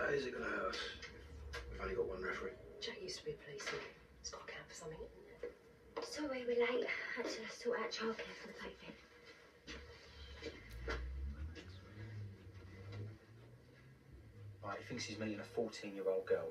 How is it going to hurt? We've only got one referee. Jack used to be a policeman. He's got to count for something. Sorry we're late. Had to sort out childcare for the baby. Right, he thinks he's meeting a 14 year old girl.